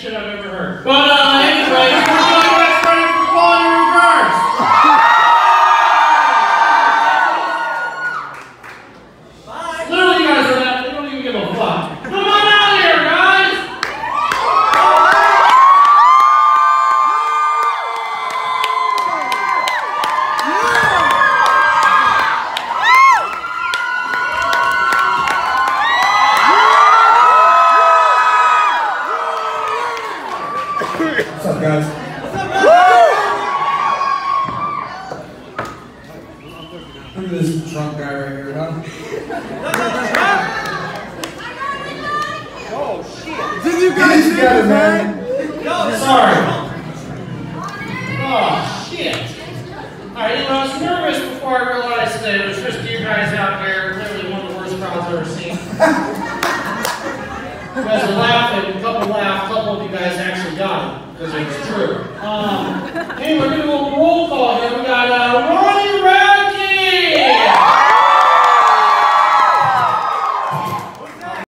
shit I've ever heard. But, uh, guys. Look at this drunk guy right here, huh? Oh, shit. Did you guys it together, man. Sorry. Oh, shit. Alright, you know, I was nervous before I realized that it was just you guys out there, literally one of the worst crowds I've ever seen. You guys are laughing, a couple laughed, a couple of you guys actually got it, because it was true. Um, anyway, we're gonna